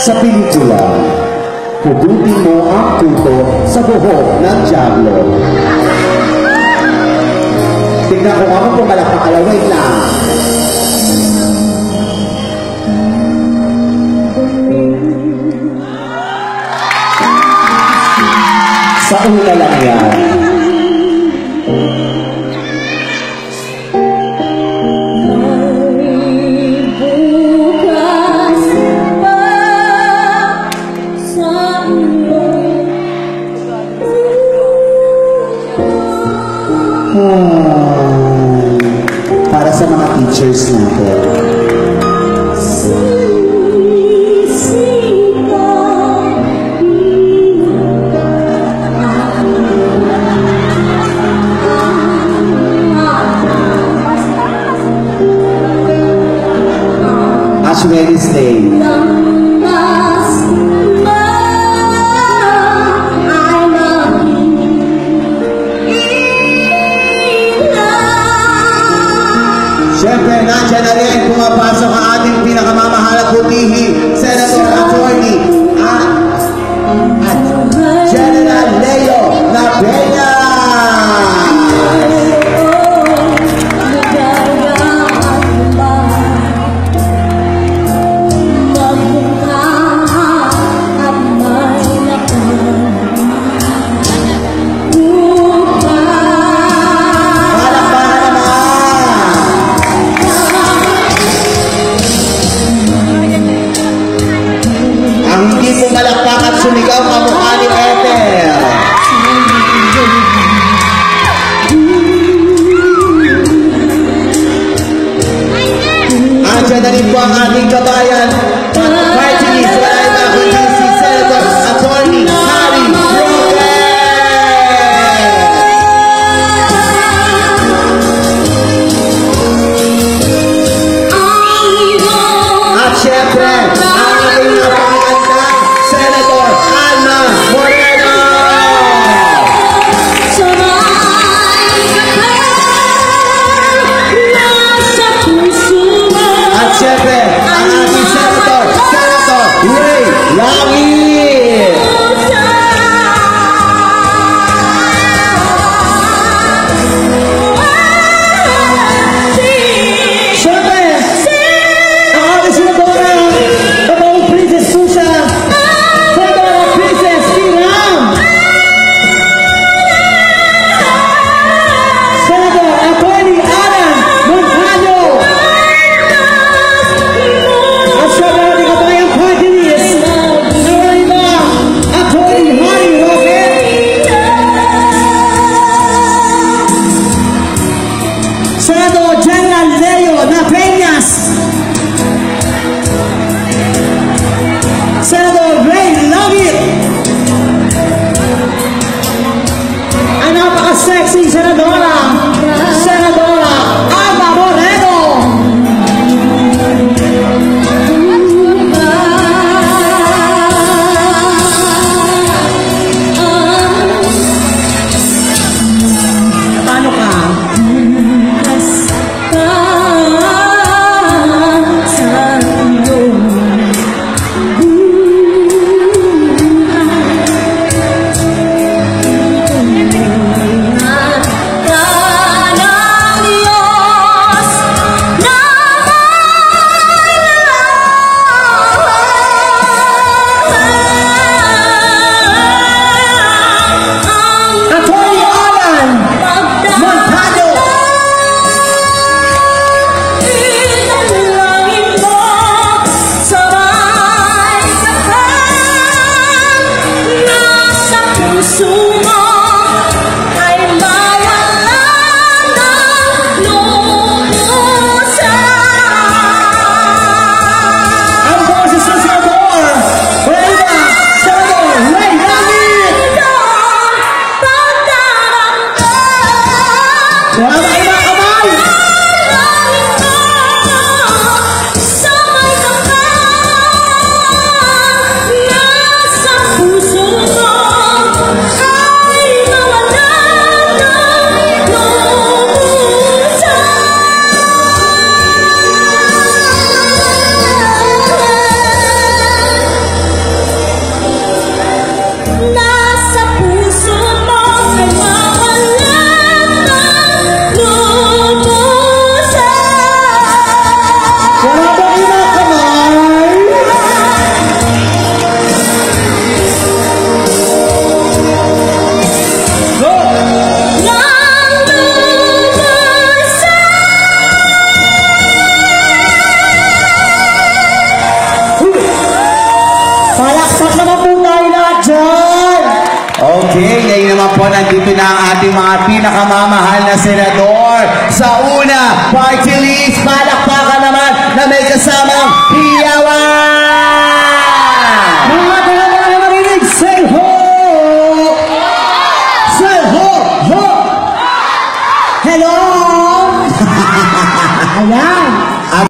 Sa pelikula, Hugutin mo ang kuto sa buhok ng Diablo. Tingnan ko ako kung malakpak ala. Wait lang. Sa una lang yan. chasing after. Acho que é eles têm. Bahani Kabayan, fighting Israel against Israel, Harry Ravi abogado General Leo na Peñas. Senador Ray Lovett. Ang napaka-sexy senadora. Ngayon naman po nandito na ang ating mga pinakamamahal na senador. Sa una, party list, palakpakan naman na may kasamang Pia